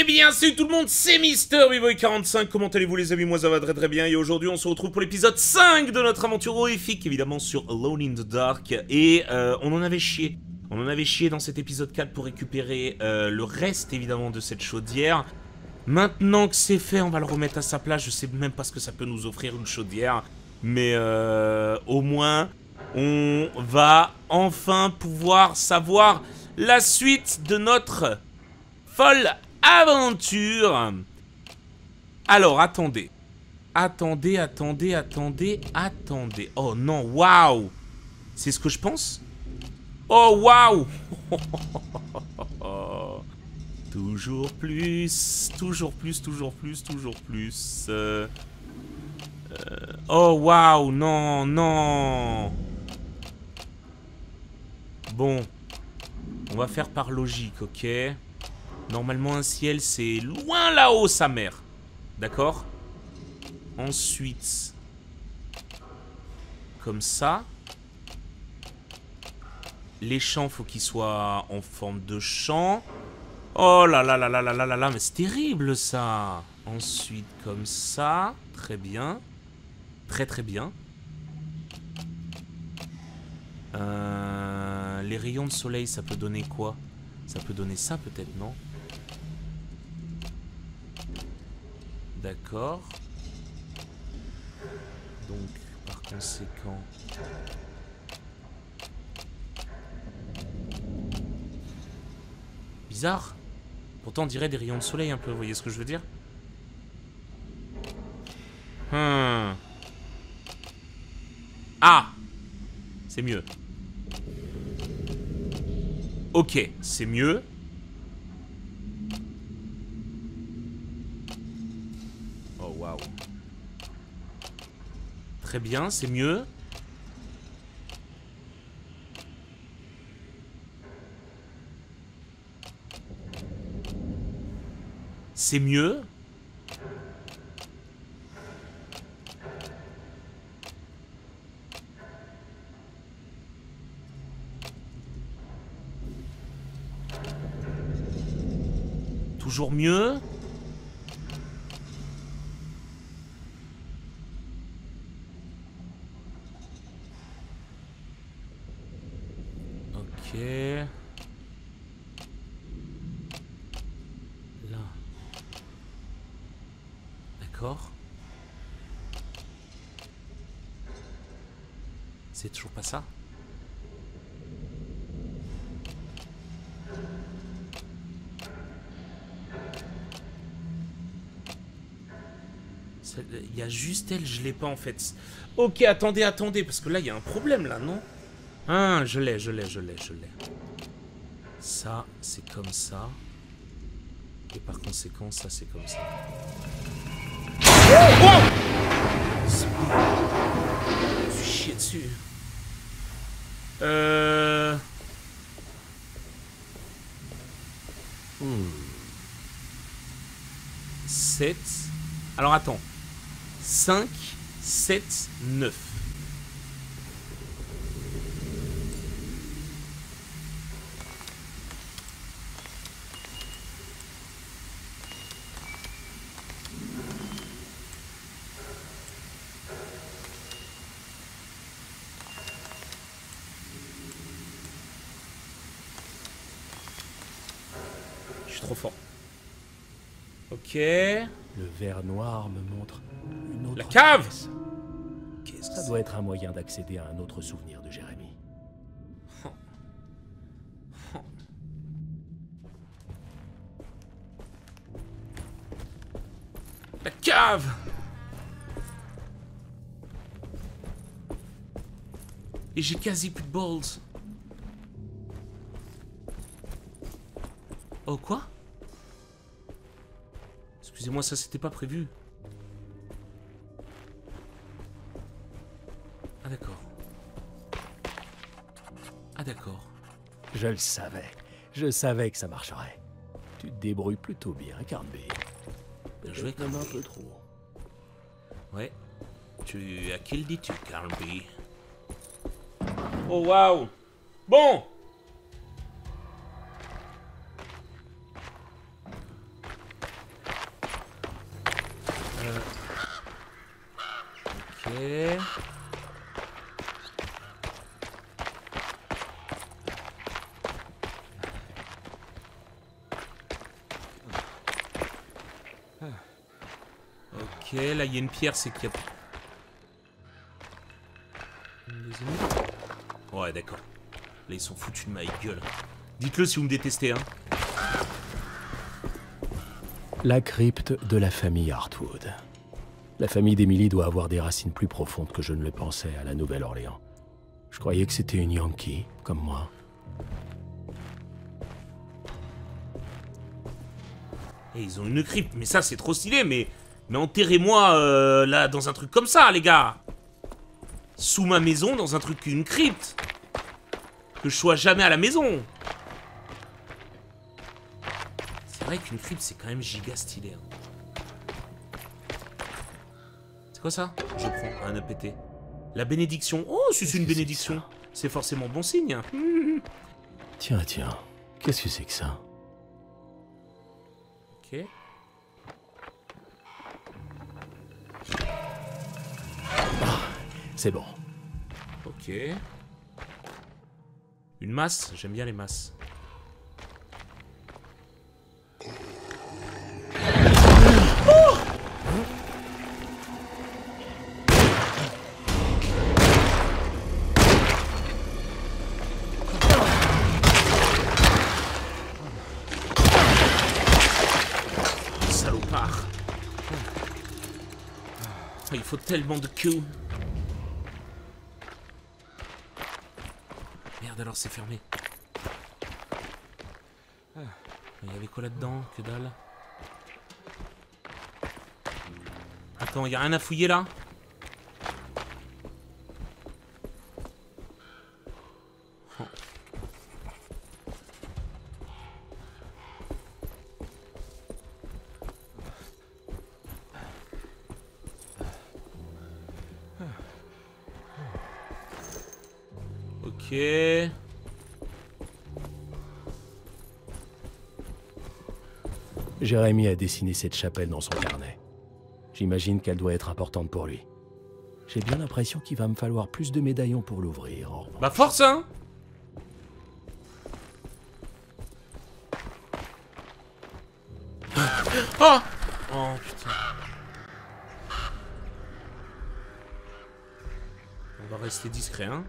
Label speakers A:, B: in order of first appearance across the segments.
A: Eh bien, salut tout le monde, c'est Mister boy 45 comment allez-vous les amis? Moi ça va très très bien, et aujourd'hui on se retrouve pour l'épisode 5 de notre aventure horrifique, évidemment sur Alone in the Dark, et euh, on en avait chié. On en avait chié dans cet épisode 4 pour récupérer euh, le reste évidemment de cette chaudière. Maintenant que c'est fait, on va le remettre à sa place, je sais même pas ce que ça peut nous offrir une chaudière, mais euh, au moins on va enfin pouvoir savoir la suite de notre folle aventure. Alors, attendez. Attendez, attendez, attendez, attendez. Oh non, waouh C'est ce que je pense Oh, waouh Toujours plus, toujours plus, toujours plus, toujours plus. Euh, euh, oh, waouh, non, non Bon. On va faire par logique, ok Normalement, un ciel, c'est loin là-haut, sa mère. D'accord? Ensuite, comme ça. Les champs, faut qu'ils soient en forme de champ. Oh là là là là là là là là, mais c'est terrible ça. Ensuite, comme ça. Très bien. Très très bien. Euh, les rayons de soleil, ça peut donner quoi? Ça peut donner ça peut-être, non? D'accord. Donc, par conséquent... Bizarre. Pourtant, on dirait des rayons de soleil un peu, vous voyez ce que je veux dire? Hmm. Ah C'est mieux. Ok, c'est mieux. Très bien, c'est mieux. C'est mieux. Toujours mieux. Là. C'est toujours pas ça Il y a juste elle, je l'ai pas en fait. Ok, attendez, attendez, parce que là, il y a un problème là, non? Ah, je l'ai, je l'ai, je l'ai, je l'ai. Ça, c'est comme ça. Et par conséquent, ça, c'est comme ça. Suis chier dessus. Euh... Hmm. 7. Alors attends. 5, 7, 9. Trop fort. Ok.
B: Le verre noir me montre une autre
A: La cave
B: Qu'est-ce Ça doit être un moyen d'accéder à un autre souvenir de Jérémy.
A: La cave Et j'ai quasi plus de balls. Oh, quoi? Excusez-moi, ça c'était pas prévu. Ah d'accord. Ah d'accord.
B: Je le savais. Je savais que ça marcherait. Tu te débrouilles plutôt bien, Carnby.
A: Bien joué comme un peu trop. Ouais. Tu... À qui le dis-tu, Carnby? Oh waouh Bon là il y a une pierre, c'est qu'il y a... Ouais, d'accord. Là ils sont foutus de ma gueule. Dites-le si vous me détestez, hein.
B: La crypte de la famille Hartwood. La famille d'Emily doit avoir des racines plus profondes que je ne le pensais à la Nouvelle-Orléans. Je croyais que c'était une Yankee, comme moi.
A: Et ils ont une crypte, mais ça c'est trop stylé, mais... Mais enterrez-moi euh, là dans un truc comme ça, les gars Sous ma maison, dans un truc, une crypte Que je sois jamais à la maison C'est vrai qu'une crypte c'est quand même giga stylé. hein. C'est quoi ça? Je prends un APT. La bénédiction. Oh, c'est une bénédiction, c'est forcément bon signe.
B: Tiens, tiens, qu'est-ce que c'est que ça?
A: Ok.
B: C'est bon.
A: Ok. Une masse, j'aime bien les masses. Oh, Salopard. Il faut tellement de queue. Alors c'est fermé. Ah, Il y avait quoi là-dedans Que dalle? Attends, il a rien à fouiller là?
B: Jérémy a dessiné cette chapelle dans son carnet. J'imagine qu'elle doit être importante pour lui. J'ai bien l'impression qu'il va me falloir plus de médaillons pour l'ouvrir.
A: Bah force hein Oh Oh putain. On va rester discret hein.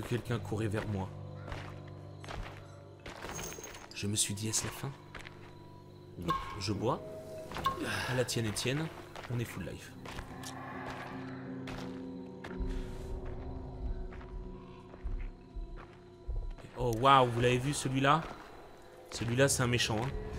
A: Que quelqu'un courait vers moi. Je me suis dit, est-ce fin? Je bois. À la tienne Etienne, on est full life. Oh waouh, vous l'avez vu celui-là? Celui-là c'est un méchant. Hein.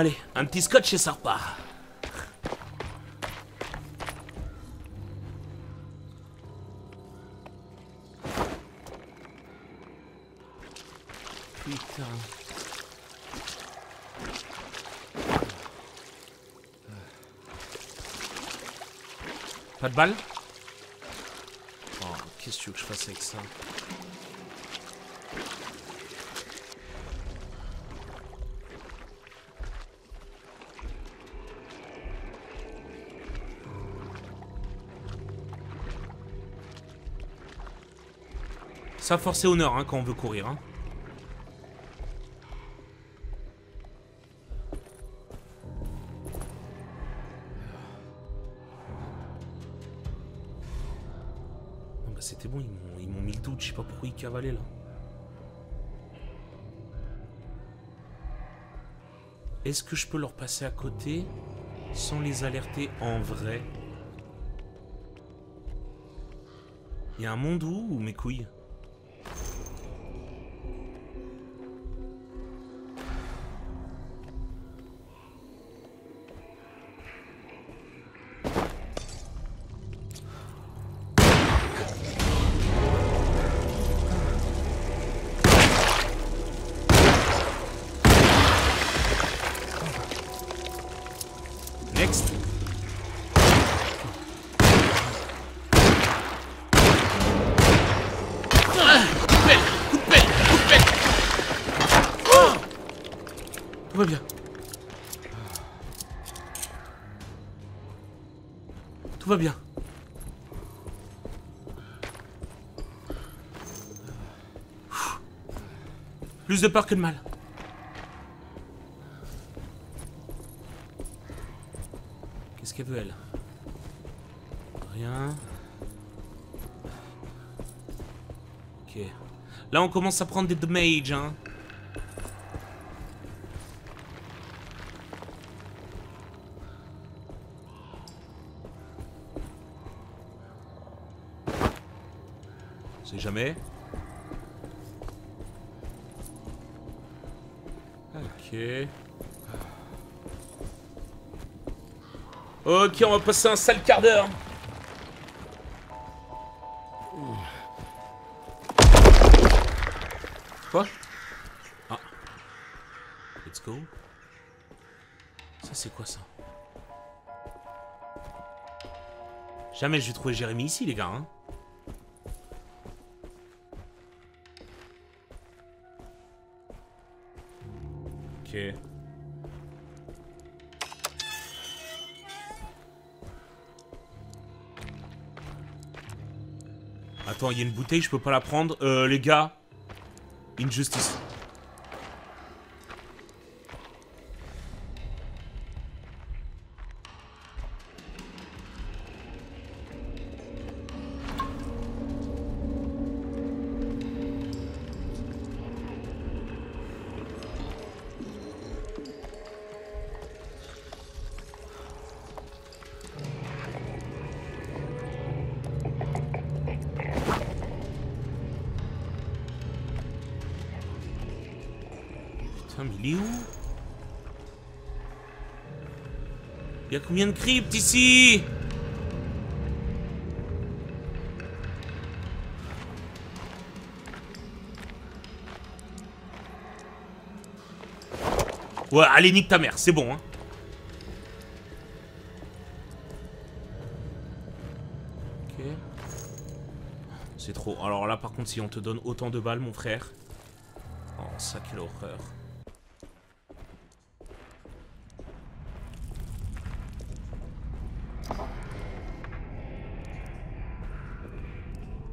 A: Allez, un petit scotch et ça repart. Putain. Pas de balle? Oh, qu'est-ce que tu veux que je fasse avec ça? Ça, force et honneur hein, quand on veut courir. Hein. C'était bon, ils m'ont mis le doute. Je sais pas pourquoi ils cavalaient là. Est-ce que je peux leur passer à côté sans les alerter en vrai? Il y a un monde où ou mes couilles? Va bien. Plus de peur que de mal. Qu'est-ce qu'elle veut, elle? Rien. Ok. Là, on commence à prendre des damage, hein. Jamais. Ok. Ok, on va passer un sale quart d'heure. Quoi? Ah. Let's go. Ça, c'est quoi ça? Jamais je vais trouver Jérémy ici, les gars. Hein Attends, il y a une bouteille, je peux pas la prendre. Euh, les gars. Injustice. Il y a combien de cryptes ici? Ouais, allez, nique ta mère, c'est bon, hein. Ok. C'est trop. Alors là, par contre, si on te donne autant de balles, mon frère... Oh, ça, quelle horreur.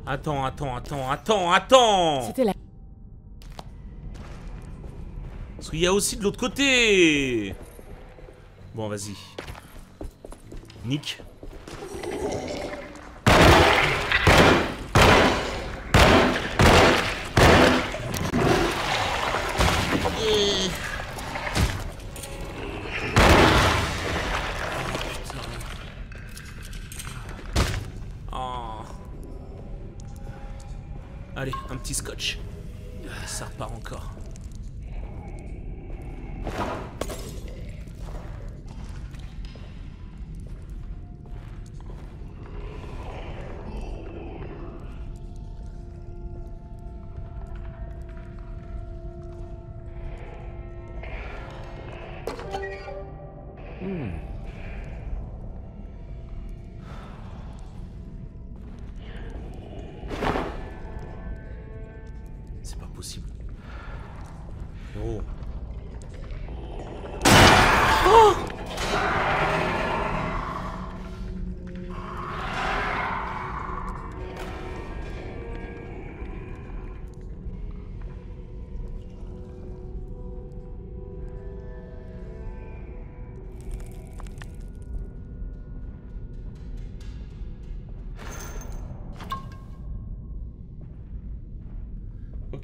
A: Attends, attends, attends, attends, attends C'était la... Parce qu'il y a aussi de l'autre côté Bon, vas-y. Nick.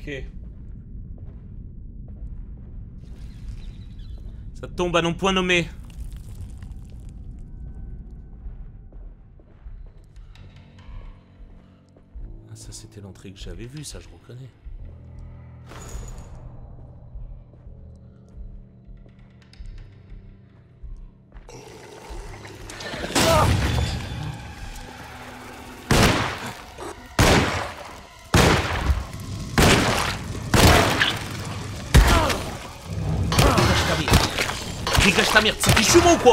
A: Ok. Ça tombe à non point nommé. Ah, ça c'était l'entrée que j'avais vue, ça je reconnais. C'est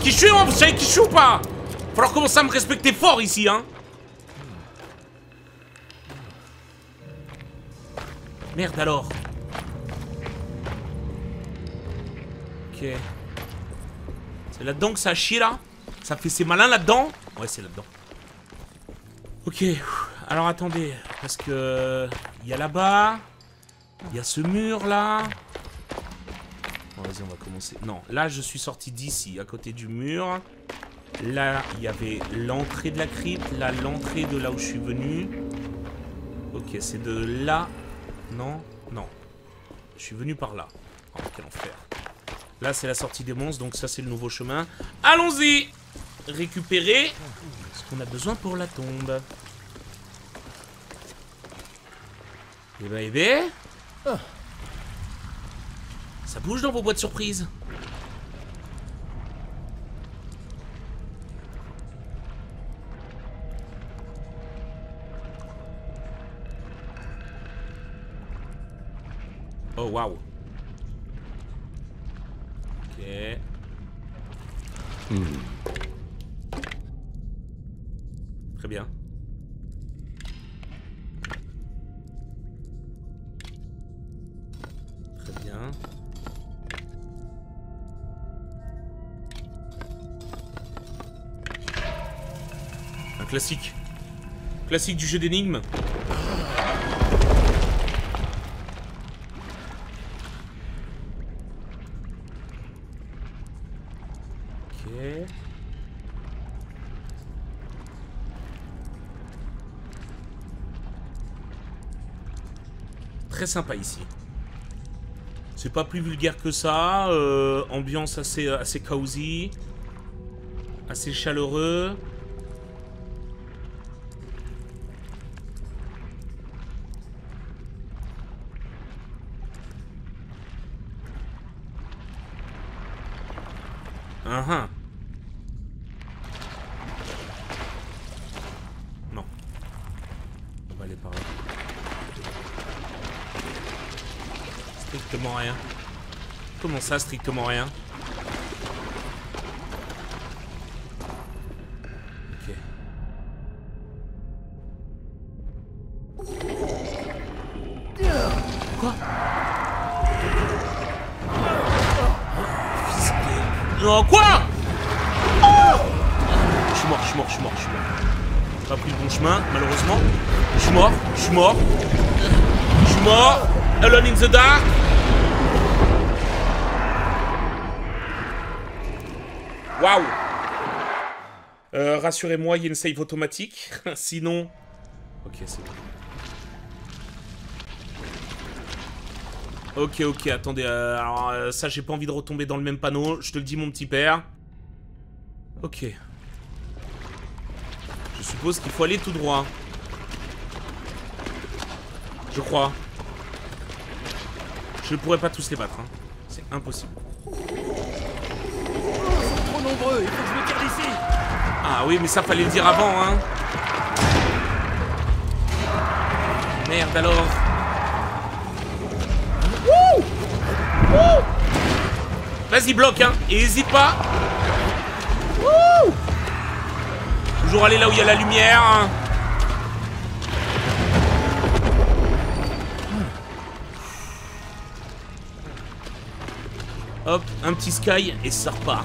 A: qui C'est qui moi Vous savez qui ou pas Falloir commencer à me respecter fort ici, hein Merde alors Ok. C'est là-dedans que ça a chié là Ça fait ses malins là-dedans Ouais, c'est là-dedans. Ok. Alors attendez. Parce que. Il y a là-bas. Il y a ce mur là. Bon, vas-y, on va commencer. Non, là je suis sorti d'ici, à côté du mur. Là, il y avait l'entrée de la crypte. Là, l'entrée de là où je suis venu. Ok, c'est de là. Non, non. Je suis venu par là. Oh, quel enfer. Là, c'est la sortie des monstres, donc ça, c'est le nouveau chemin. Allons-y Récupérer ce qu'on a besoin pour la tombe. Eh ben, eh ben... Ça bouge dans vos boîtes surprises. Oh, waouh Très bien. Très bien. Un classique. Classique du jeu d'énigmes. Très sympa ici. C'est pas plus vulgaire que ça. Euh, ambiance assez, assez cozy. Assez chaleureux. Ça, strictement rien. Quoi Non, quoi Je suis mort, je suis mort, je suis mort, je suis mort. Pas pris le bon chemin, malheureusement. Je suis mort, je suis mort. Je suis mort. Alone in the dark. Waouh euh, Rassurez-moi, il y a une save automatique. Sinon... Ok, c'est bon. Ok, ok, attendez. Euh, alors, euh, ça, j'ai pas envie de retomber dans le même panneau. Je te le dis, mon petit père. Ok. Je suppose qu'il faut aller tout droit. Je crois. Je ne pourrais pas tous les battre. Hein. C'est impossible.
C: Il faut que je me.
A: Ah oui, mais ça fallait le dire avant, hein. Merde alors. Vas-y, bloque, hein. Et hésite pas. Toujours aller là où il y a la lumière. Hein. Hop, un petit sky et ça repart.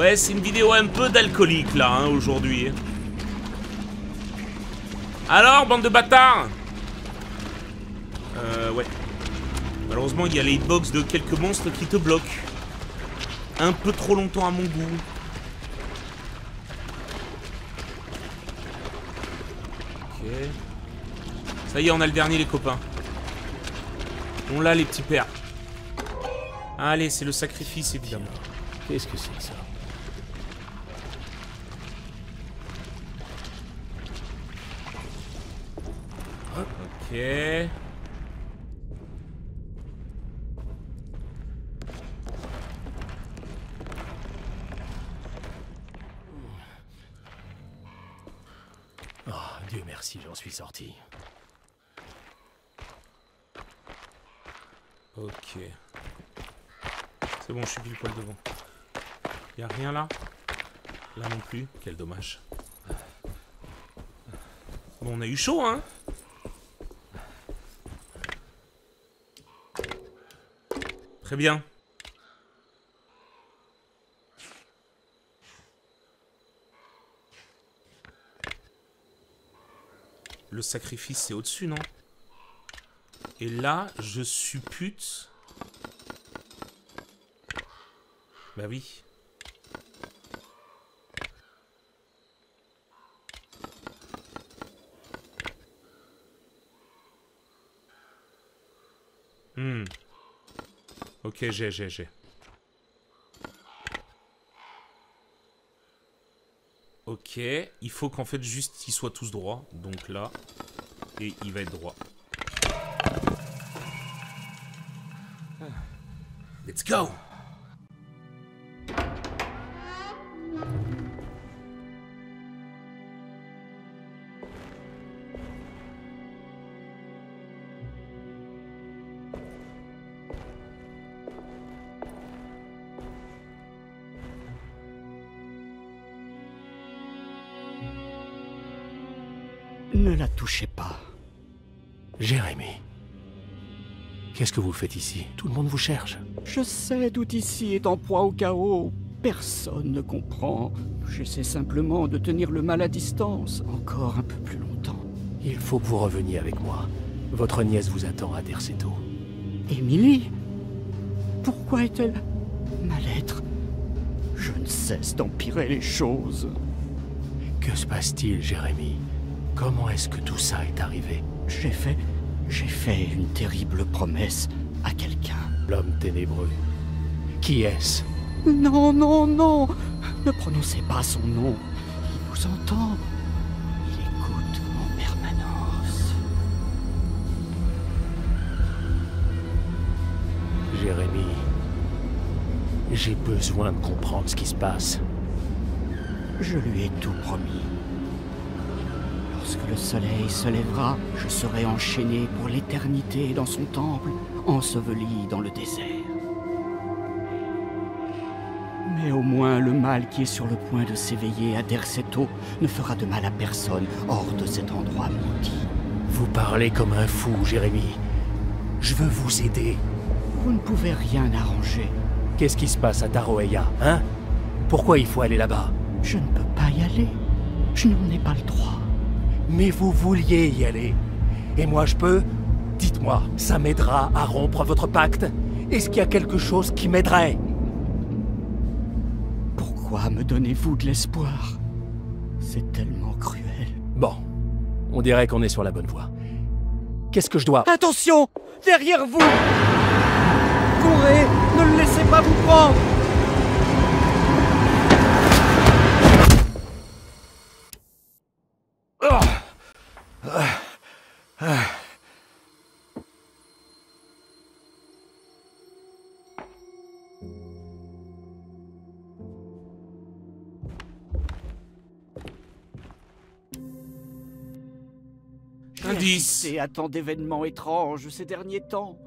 A: Ouais, c'est une vidéo un peu d'alcoolique là, hein, aujourd'hui. Alors, bande de bâtards Euh, ouais. Malheureusement, il y a les hitbox de quelques monstres qui te bloquent. Un peu trop longtemps à mon goût. Ok. Ça y est, on a le dernier, les copains. On l'a, les petits pères. Allez, c'est le sacrifice, évidemment.
B: Qu'est-ce que c'est que ça?
A: Ok.
B: Oh, Dieu merci, j'en suis sorti.
A: Ok. C'est bon, je suis pile poil devant. Y a rien là? Là non plus? Quel dommage. Bon, on a eu chaud, hein? Très bien. Le sacrifice, c'est au-dessus, non? Et là, je suppute... Bah oui. Hmm. Ok, j'ai, j'ai, j'ai. Ok, il faut qu'en fait juste ils soient tous droits. Donc là, et il va être droit. Let's go
B: Qu'est-ce que vous faites ici? Tout le monde vous cherche.
D: Je sais, tout ici est en proie au chaos. Personne ne comprend. J'essaie simplement de tenir le mal à distance, encore un peu plus longtemps.
B: Il faut que vous reveniez avec moi. Votre nièce vous attend à Derceto.
D: Émilie? Pourquoi est-elle ma lettre Je ne cesse d'empirer les choses.
B: Que se passe-t-il, Jérémy Comment est-ce que tout ça est arrivé?
D: J'ai fait. J'ai fait une terrible promesse à quelqu'un.
B: L'homme ténébreux. Qui est-ce?
D: Non, non, non Ne prononcez pas son nom. Il vous entend. Il écoute en permanence.
B: Jérémy. J'ai besoin de comprendre ce qui se passe.
D: Je lui ai tout promis. Le soleil se lèvera, je serai enchaîné pour l'éternité dans son temple, enseveli dans le désert. Mais au moins le mal qui est sur le point de s'éveiller à Derceto ne fera de mal à personne hors de cet endroit maudit.
B: Vous parlez comme un fou, Jérémy. Je veux vous aider.
D: Vous ne pouvez rien arranger.
B: Qu'est-ce qui se passe à Taroeya, hein? Pourquoi il faut aller là-bas?
D: Je ne peux pas y aller. Je n'en ai pas le droit.
B: Mais vous vouliez y aller. Et moi je peux. Dites-moi, ça m'aidera à rompre votre pacte. Est-ce qu'il y a quelque chose qui m'aiderait?
D: Pourquoi me donnez-vous de l'espoir? C'est tellement cruel.
B: Bon, on dirait qu'on est sur la bonne voie. Qu'est-ce que je dois?
D: Attention! Derrière vous! Courez Ne le laissez pas vous prendre À tant d'événements étranges ces derniers temps.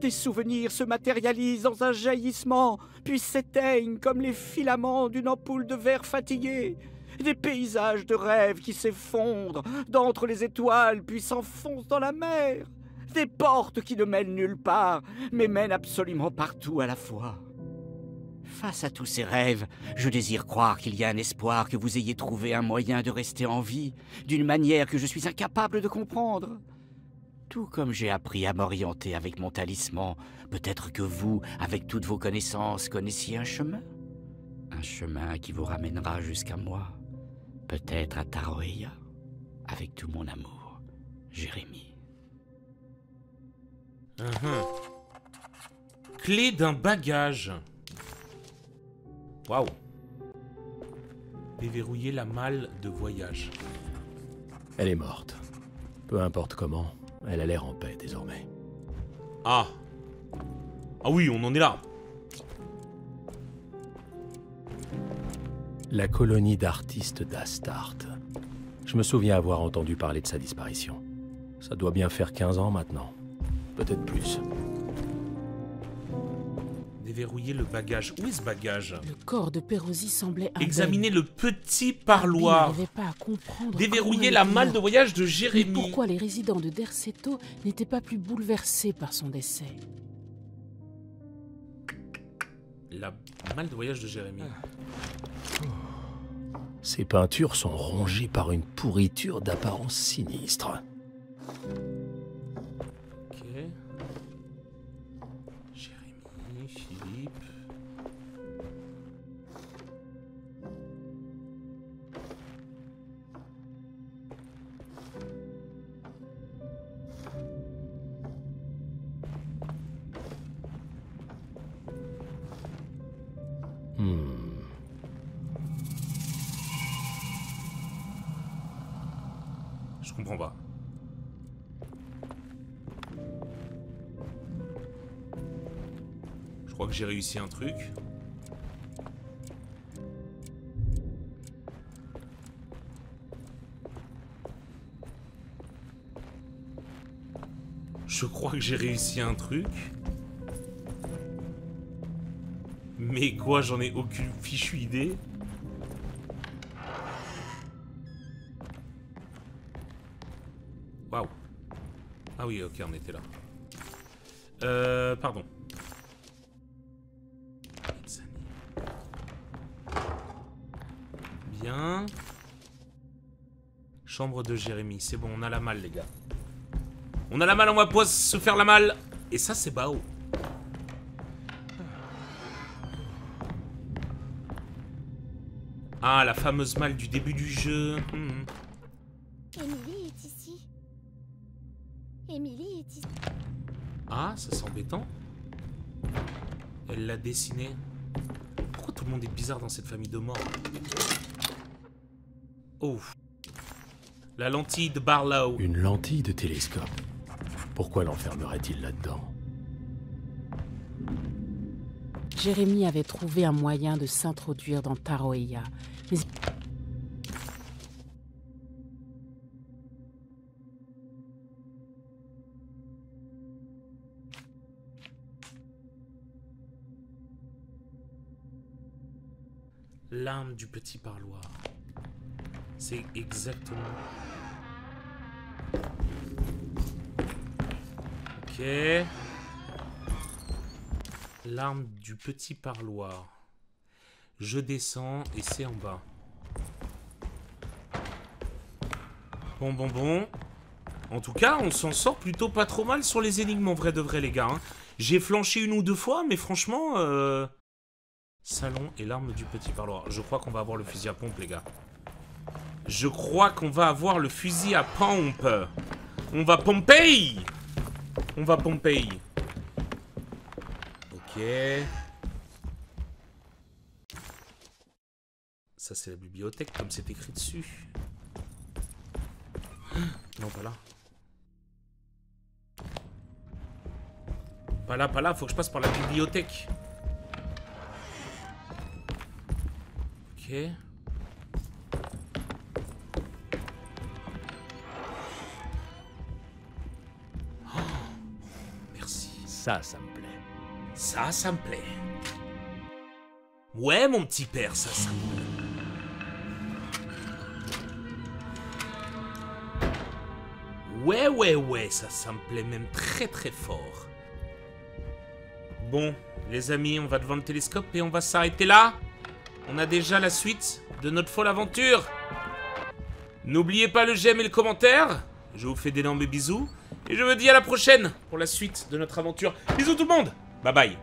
D: Des souvenirs se matérialisent dans un jaillissement, puis s'éteignent comme les filaments d'une ampoule de verre fatiguée. Des paysages de rêve qui s'effondrent d'entre les étoiles, puis s'enfoncent dans la mer. Des portes qui ne mènent nulle part, mais mènent absolument partout à la fois. Face à tous ces rêves, je désire croire qu'il y a un espoir que vous ayez trouvé un moyen de rester en vie, d'une manière que je suis incapable de comprendre. Tout comme j'ai appris à m'orienter avec mon talisman, peut-être que vous, avec toutes vos connaissances, connaissiez un chemin Un chemin qui vous ramènera jusqu'à moi, peut-être à Taroeya, avec tout mon amour, Jérémie.
A: Uhum. Clé d'un bagage. Waouh. Déverrouiller la malle de voyage.
B: Elle est morte. Peu importe comment, elle a l'air en paix désormais.
A: Ah. Ah oui, on en est là.
B: La colonie d'artistes d'Astart. Je me souviens avoir entendu parler de sa disparition. Ça doit bien faire 15 ans maintenant. Peut-être plus.
A: Déverrouiller le bagage. Où est ce bagage?
E: Le corps de Perosi semblait indemne.
A: Examiner le petit parloir.
E: n'arrivait pas à comprendre
A: Déverrouiller la malle de voyage de
E: Mais
A: Jérémy.
E: pourquoi les résidents de Derceto n'étaient pas plus bouleversés par son décès?
A: La malle de voyage de Jérémy.
B: Ces peintures sont rongées par une pourriture d'apparence sinistre.
A: Comprends pas. Je crois que j'ai réussi un truc. Je crois que j'ai réussi un truc. Mais quoi, j'en ai aucune fichue idée. Waouh. Ah oui, ok, on était là. Euh, pardon. Bien. Chambre de Jérémy. C'est bon, on a la malle, les gars. On a la malle, on va pouvoir se faire la malle. Et ça, c'est Bao. Ah, la fameuse malle du début du jeu. Hmm. Elle l'a dessiné. Pourquoi tout le monde est bizarre dans cette famille de morts? Oh. La lentille de Barlow.
B: Une lentille de télescope. Pourquoi l'enfermerait-il là-dedans?
E: Jérémy avait trouvé un moyen de s'introduire dans Taroeya. Mais
A: L'arme du petit parloir. C'est exactement. Ok. L'arme du petit parloir. Je descends et c'est en bas. Bon, bon, bon. En tout cas, on s'en sort plutôt pas trop mal sur les énigmes en vrai de vrai, les gars. hein. J'ai flanché une ou deux fois, mais franchement... euh, Salon et l'arme du petit parloir. Je crois qu'on va avoir le fusil à pompe, les gars. Je crois qu'on va avoir le fusil à pompe. On va pomper On va pomper. Ok. Ça, c'est la bibliothèque, comme c'est écrit dessus. Non, pas là. Pas là, pas là, faut que je passe par la bibliothèque. Ok. Oh, merci.
B: Ça, ça me plaît.
A: Ça, ça me plaît. Ouais, mon petit père, ça, ça me plaît. Ouais, ouais, ouais, ça, ça me plaît même très, très fort. Bon, les amis, on va devant le télescope et on va s'arrêter là. On a déjà la suite de notre folle aventure. N'oubliez pas le j'aime et le commentaire. Je vous fais d'énormes bisous. Et je vous dis à la prochaine pour la suite de notre aventure. Bisous tout le monde Bye bye